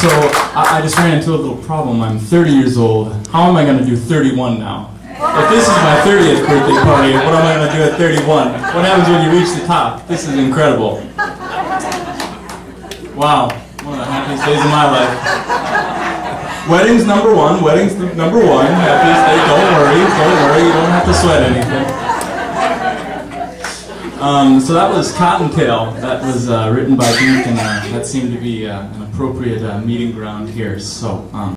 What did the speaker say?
So I, I just ran into a little problem. I'm 30 years old. How am I going to do 31 now? If this is my 30th birthday party, what am I going to do at 31? What happens when you reach the top? This is incredible. Wow, one of the happiest days of my life. Weddings number one, weddings number one, happiest day. Don't worry, don't worry, you don't have to sweat anything. Um, so that was Cottontail. That was uh, written by Duke, and uh, that seemed to be uh, an appropriate uh, meeting ground here. So. Um,